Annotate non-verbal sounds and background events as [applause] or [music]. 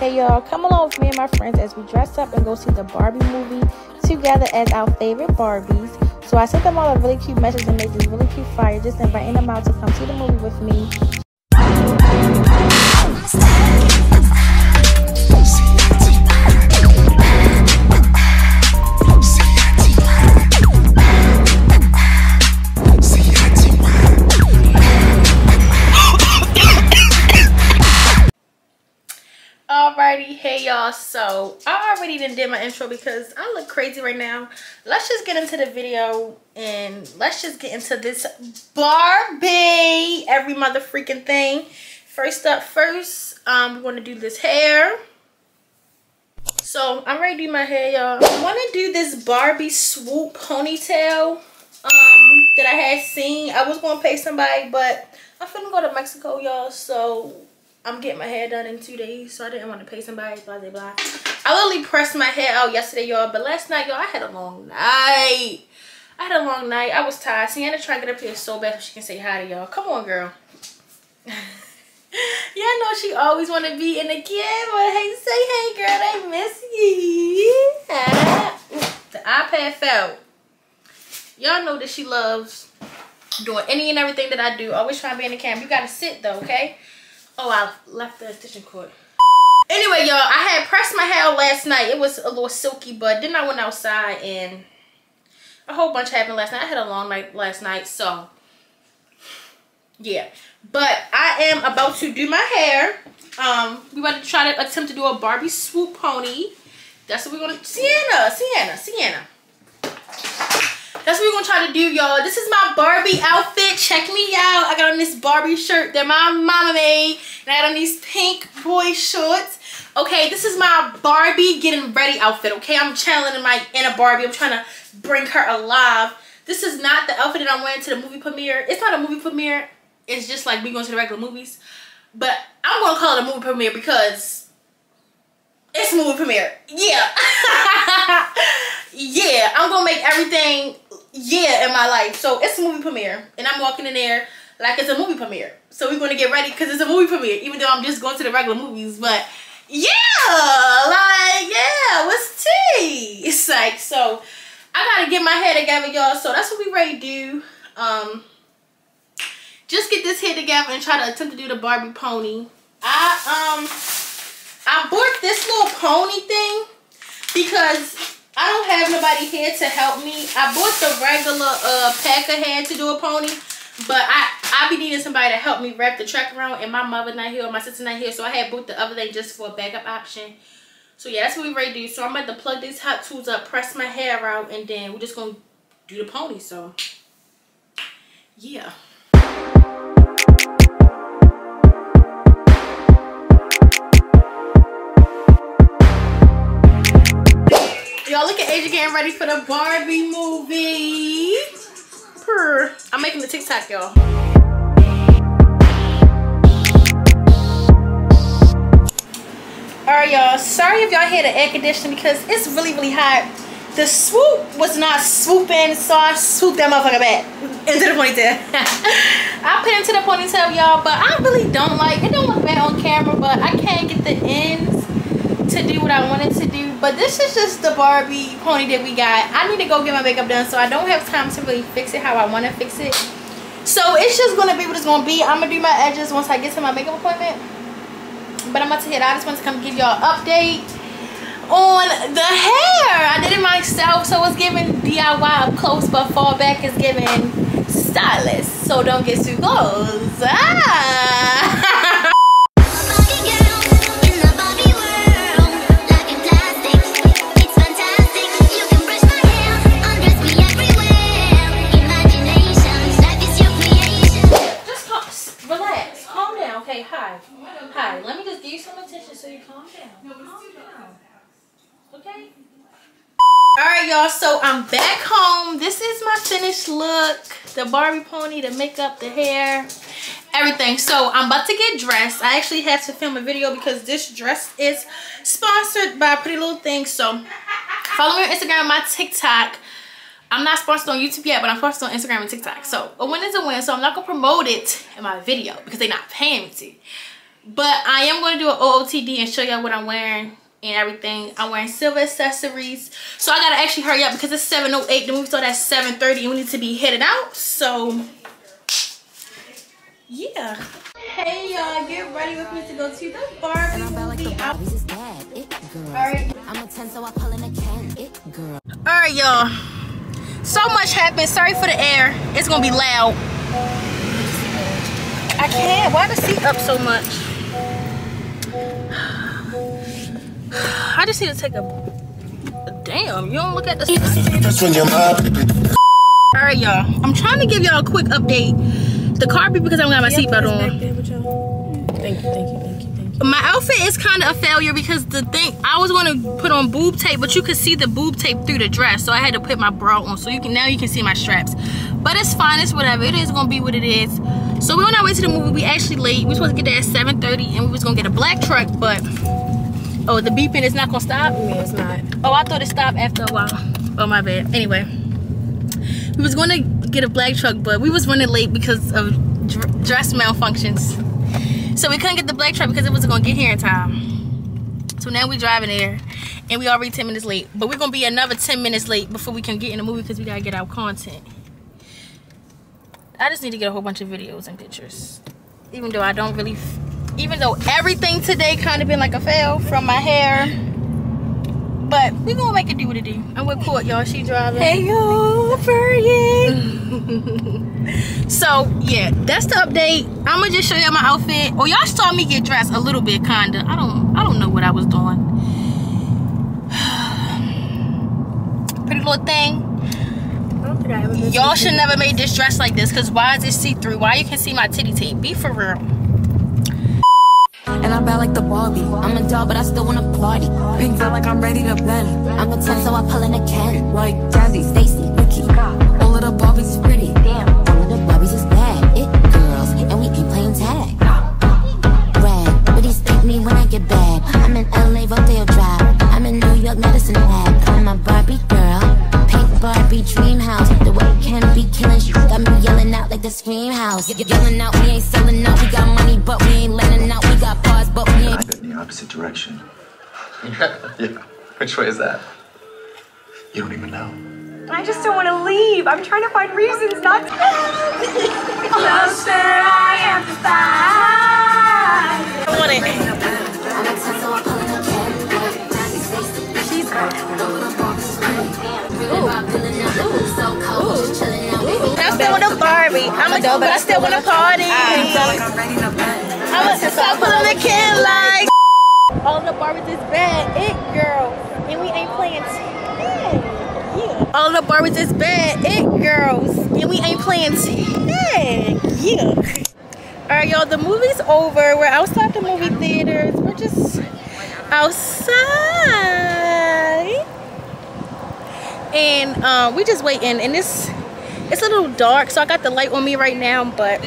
Hey y'all, come along with me and my friends as we dress up and go see the Barbie movie together as our favorite Barbies. So I sent them all a really cute message and made this really cute flyer just inviting them out to come see the movie with me. I already didn't did my intro because I look crazy right now. Let's just get into the video and let's just get into this Barbie every mother freaking thing. First up, first, um, we're gonna do this hair. So I'm ready to do my hair, y'all. I want to do this Barbie swoop ponytail um that I had seen. I was gonna pay somebody, but I'm finna go to Mexico, y'all. So I'm getting my hair done in two days, so I didn't want to pay somebody, blah, blah, blah. I literally pressed my hair out yesterday, y'all, but last night, y'all, I had a long night. I had a long night. I was tired. Sienna trying to get up here so bad so she can say hi to y'all. Come on, girl. [laughs] yeah, I know she always want to be in the camera. Hey, say hey, girl. I miss you. the iPad fell. Y'all know that she loves doing any and everything that I do. Always trying to be in the camera. You got to sit, though, okay? Oh, I left the extension cord. Anyway, y'all, I had pressed my hair last night. It was a little silky, but then I went outside and a whole bunch happened last night. I had a long night last night, so yeah. But I am about to do my hair. Um, we about to try to attempt to do a Barbie swoop pony. That's what we're gonna. Sienna, Sienna, Sienna. That's what we're gonna try to do, y'all. This is my Barbie outfit. Check me out. I got on this Barbie shirt that my mama made. And I got on these pink boy shorts. Okay, this is my Barbie getting ready outfit, okay? I'm channeling in my inner Barbie. I'm trying to bring her alive. This is not the outfit that I'm wearing to the movie premiere. It's not a movie premiere. It's just like we going to the regular movies. But I'm gonna call it a movie premiere because it's a movie premiere. Yeah. [laughs] yeah, I'm gonna make everything yeah in my life. So it's a movie premiere, and I'm walking in there like it's a movie premiere. So we're gonna get ready because it's a movie premiere, even though I'm just going to the regular movies. But yeah, like yeah, what's tea? [laughs] It's like so. I gotta get my hair together, y'all. So that's what we ready to do. Um, just get this hair together and try to attempt to do the Barbie pony. I um, I bought this little pony thing because don't have nobody here to help me. I bought the regular uh packer hair to do a pony, but I I be needing somebody to help me wrap the track around, and my mother not here my sister not here, so I had bought the other thing just for a backup option. So yeah, that's what we ready to do. So I'm about to plug these hot tools up, press my hair out, and then we're just gonna do the pony. So yeah. Y'all look at Asia getting ready for the Barbie movie. Purr. I'm making the TikTok, y'all. Alright, y'all. Sorry if y'all hear the air conditioning because it's really, really hot. The swoop was not swooping, so I swooped that motherfucker back [laughs] into the ponytail. [laughs] I put into the ponytail, y'all, but I really don't like it. Don't look bad on camera, but I can't get the ends to do what I wanted to do. But this is just the Barbie pony that we got. I need to go get my makeup done, so I don't have time to really fix it how I want to fix it. So it's just going to be what it's going to be. I'm going to do my edges once I get to my makeup appointment. But I'm about to hit. I just want to come give y'all an update on the hair. I did it myself, so it's giving DIY up close, but fall back is giving stylist. So don't get too close. Ah! [laughs] Okay, hi, hi. Let me just give you some attention so you calm down. Calm down. Okay. All right, y'all. So I'm back home. This is my finished look. The Barbie pony, the makeup, the hair, everything. So I'm about to get dressed. I actually had to film a video because this dress is sponsored by Pretty Little Things. So follow me on Instagram, my TikTok. I'm not sponsored on YouTube yet, but I'm sponsored on Instagram and TikTok. So a win is a win. So I'm not gonna promote it in my video because they're not paying me to. But I am going to do an OOTD and show y'all what I'm wearing and everything. I'm wearing silver accessories. So I got to actually hurry up because it's 7.08. The movie started at 7.30 and we need to be headed out. So, yeah. Hey y'all, get ready with me to go to the Barbie movie. Alright. I'm a 10 so I pull in a can. It girl. Alright y'all. So much happened. Sorry for the air. It's gonna be loud. I can't. Why the seat up so much? I just need to take a, a damn. You don't look at the. All right, y'all. I'm trying to give y'all a quick update. The car beat because I don't got my seatbelt on. Thank you, thank you, My outfit is kind of a failure because the thing I was going to put on boob tape, but you could see the boob tape through the dress, so I had to put my bra on. So you can now you can see my straps. But it's fine. It's whatever. It is gonna be what it is. So we on our way to the movie. We actually late. We supposed to get there at 7:30, and we was gonna get a black truck, but oh, the beeping is not gonna stop. Yeah, it's not. Oh, I thought it stopped after a while. Oh my bad. Anyway, we was gonna get a black truck, but we was running late because of dr dress malfunctions. So we couldn't get the black truck because it wasn't gonna get here in time. So now we're driving there, and we already 10 minutes late. But we're gonna be another 10 minutes late before we can get in the movie because we gotta get our content. I just need to get a whole bunch of videos and pictures. Even though I don't really, even though everything today kind of been like a fail from my hair. But we gonna make it do what it do. I'm with Court, y'all. She driving. Hey, yo, Fergie. [laughs] so, yeah, that's the update. I'm gonna just show y'all my outfit. Oh y'all saw me get dressed a little bit, kinda. I don't, I don't know what I was doing. [sighs] Pretty little thing. Y'all should never made this dress like this because why is it see-through? Why you can see my titty tape? Be for real. And I'm bad like the Barbie. I'm a doll, but I still wanna party. Pink feel like I'm ready to bend. I'm a 10, so I pull in a can. Like Jazzy, Stacy, Ricky. Yelling out like the scream house. Ye- Yelling out, we ain't selling out. We got money, but we ain't lending out. We got bars, but we ain't. I bet in the opposite direction. [laughs] yeah. Which way is that? You don't even know. I just don't want to leave. I'm trying to find reasons not to. [laughs] Closer I am to find. I want it. Barbie. I'm a dope, but I still want to party. I'm a stop pulling the kid like. All of the Barbies is bad. It girls. And we ain't playing tag. Yeah. All of the Barbies is bad. It girls. And we ain't playing tag. Yeah. Alright, y'all. The movie's over. We're outside the movie theaters. We're just outside. And um, we just waiting. And it's it's a little dark, so I got the light on me right now. But